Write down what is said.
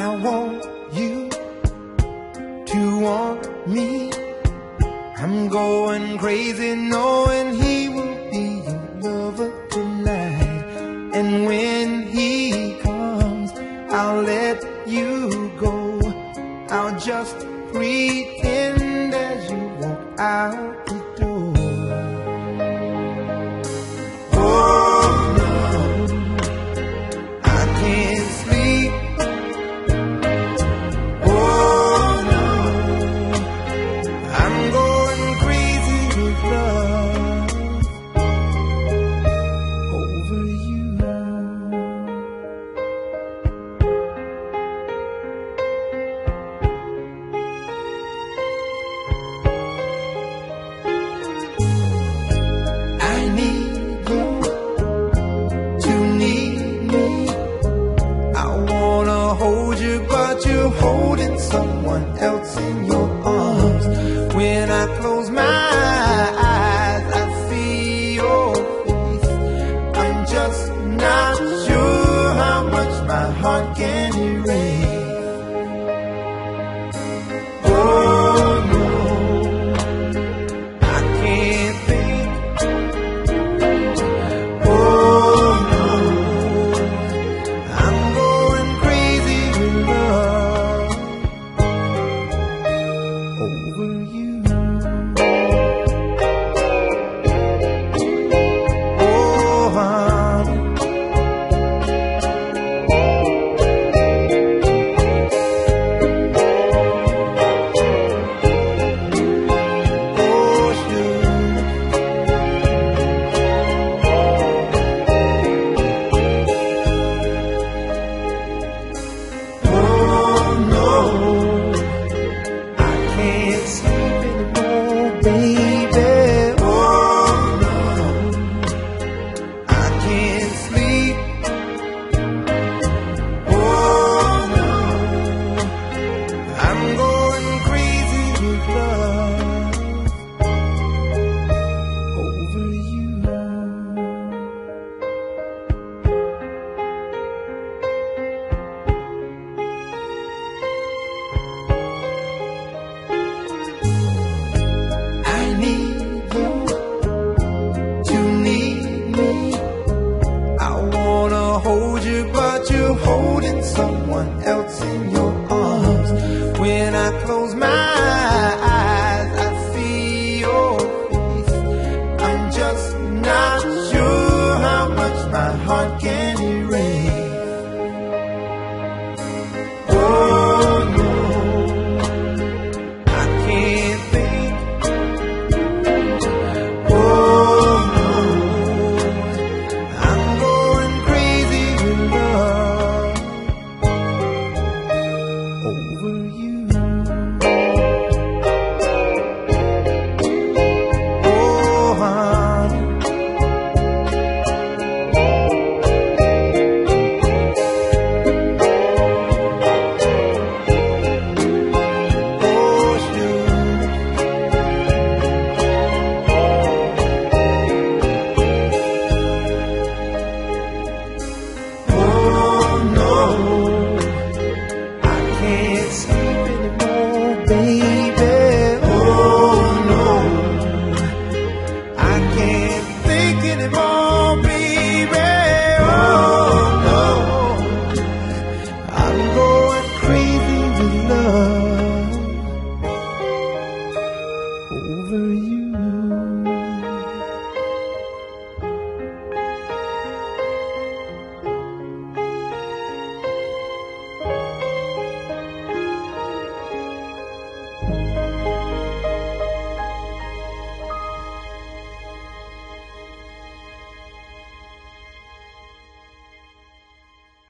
I want you to want me. I'm going crazy knowing he will be your lover tonight. And when he comes, I'll let you go. I'll just pretend as you walk out. hold you, but you're holding someone else in your arms. When I close my eyes. holding someone else in your arms. When I close anymore.